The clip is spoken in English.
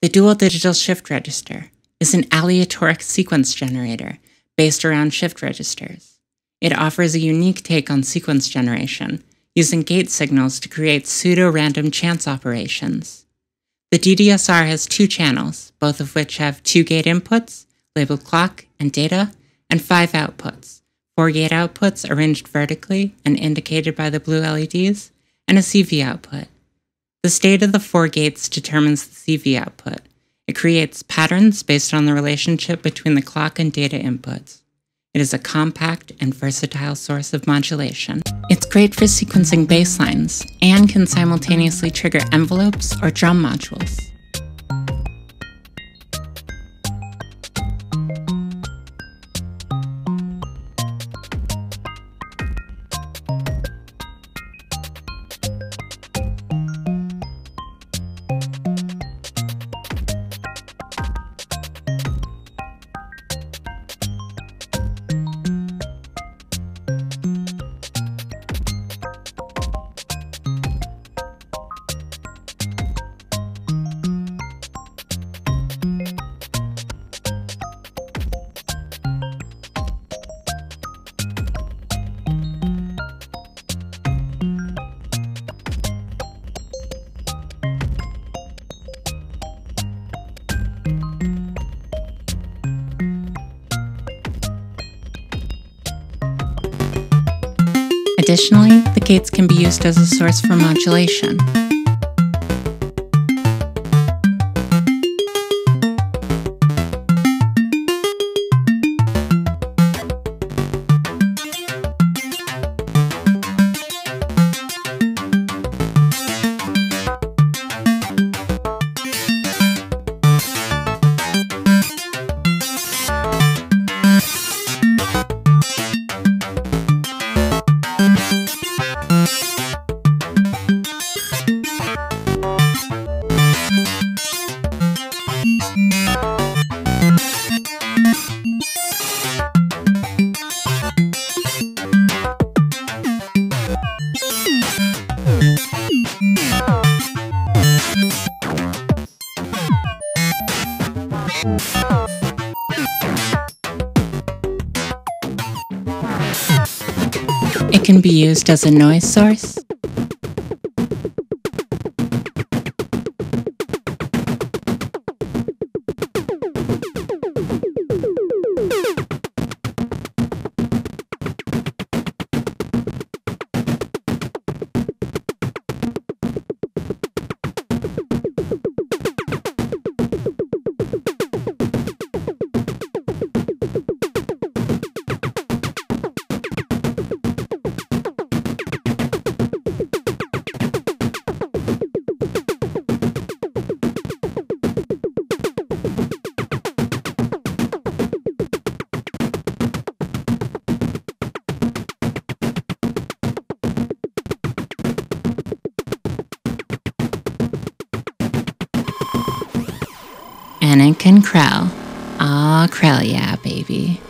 The dual digital shift register is an aleatoric sequence generator based around shift registers. It offers a unique take on sequence generation, using gate signals to create pseudo random chance operations. The DDSR has two channels, both of which have two gate inputs, labeled clock and data, and five outputs, four gate outputs arranged vertically and indicated by the blue LEDs, and a CV output. The state of the four gates determines the CV output. It creates patterns based on the relationship between the clock and data inputs. It is a compact and versatile source of modulation. It's great for sequencing basslines and can simultaneously trigger envelopes or drum modules. Additionally, the gates can be used as a source for modulation. It can be used as a noise source, Anakin Krell. Ah, Krell, yeah, baby.